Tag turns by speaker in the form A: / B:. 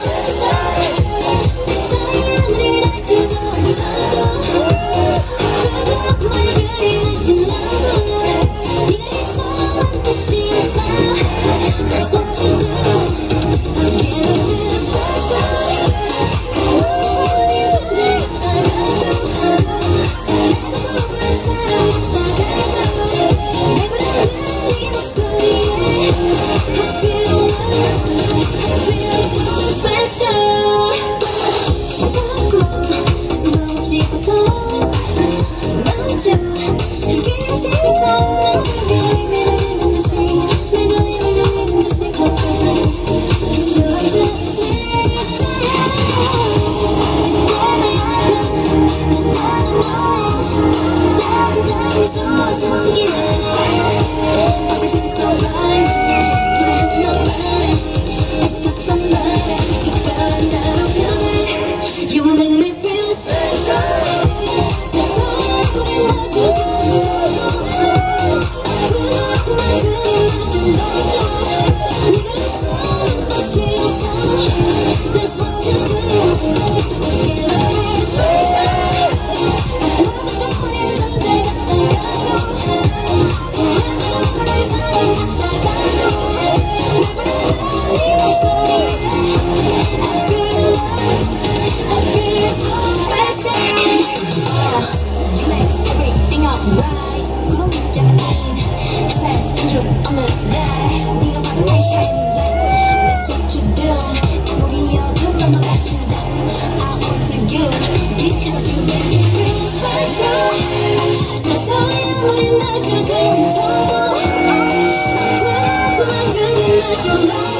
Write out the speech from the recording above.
A: Yeah. Tonight